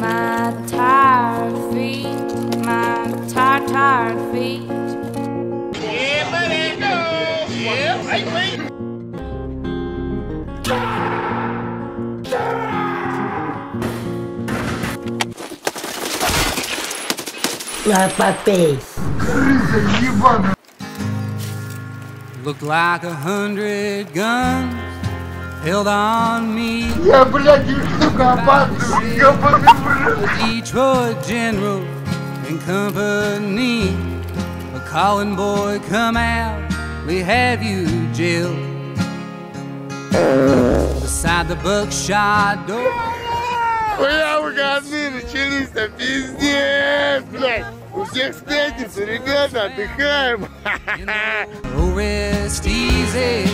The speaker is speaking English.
My tired feet, my tired, tired feet. La papéis. Looked like a hundred guns held on me. Я, блядь, сука, опаздываю, ебаный в рот. Detroit General and Company. A calling boy, come out, we have you jailed. Beside the buckshot door. Бля, выходные начались-то, пиздец, блядь. У всех с пятницы, ребята, отдыхаем. Oh, rest easy, Madeline.